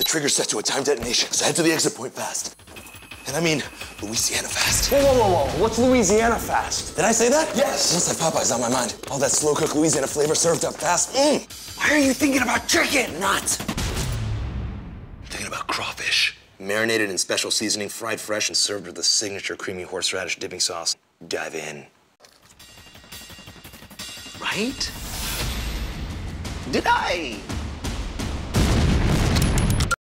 The trigger's set to a timed detonation, so head to the exit point fast. And I mean Louisiana fast. Whoa, whoa, whoa, whoa. What's Louisiana fast? Did I say that? Yes. Must that Popeyes on my mind. All that slow cooked Louisiana flavor served up fast. Mmm. Why are you thinking about chicken? Not. Thinking about crawfish. Marinated in special seasoning, fried fresh, and served with a signature creamy horseradish dipping sauce. Dive in. Right? Did I